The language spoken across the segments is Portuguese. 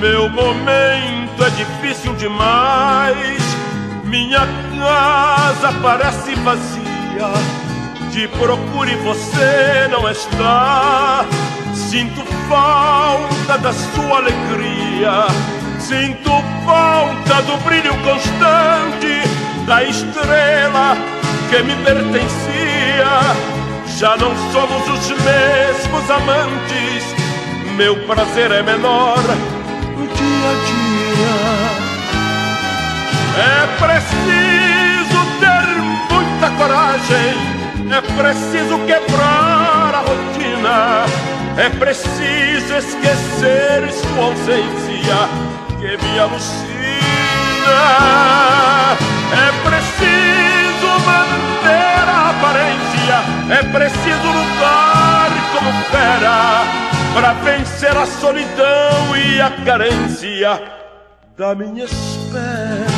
Meu momento é difícil demais. Minha casa parece vazia. De procure você não está. Sinto falta da sua alegria. Sinto falta do brilho constante da estrela que me pertencia. Já não somos os mesmos amantes. Meu prazer é menor dia a dia. É preciso ter muita coragem, é preciso quebrar a rotina, é preciso esquecer sua ausência que me alucina. É preciso manter a aparência, é preciso lutar como fera para vencer a solidão e a carência da minha espera.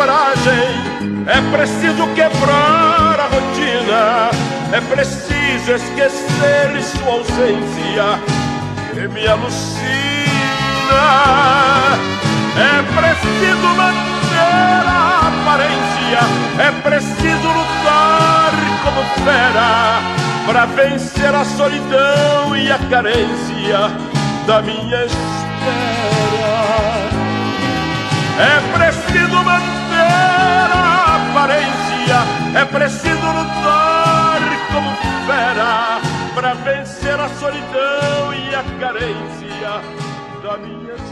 Coragem, é preciso quebrar a rotina, é preciso esquecer sua ausência que me alucina. É preciso manter a aparência, é preciso lutar como fera para vencer a solidão e a carência da minha espera. Para vencer a solidão e a carência da minha espera.